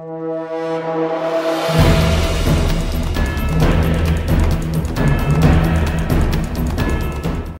Música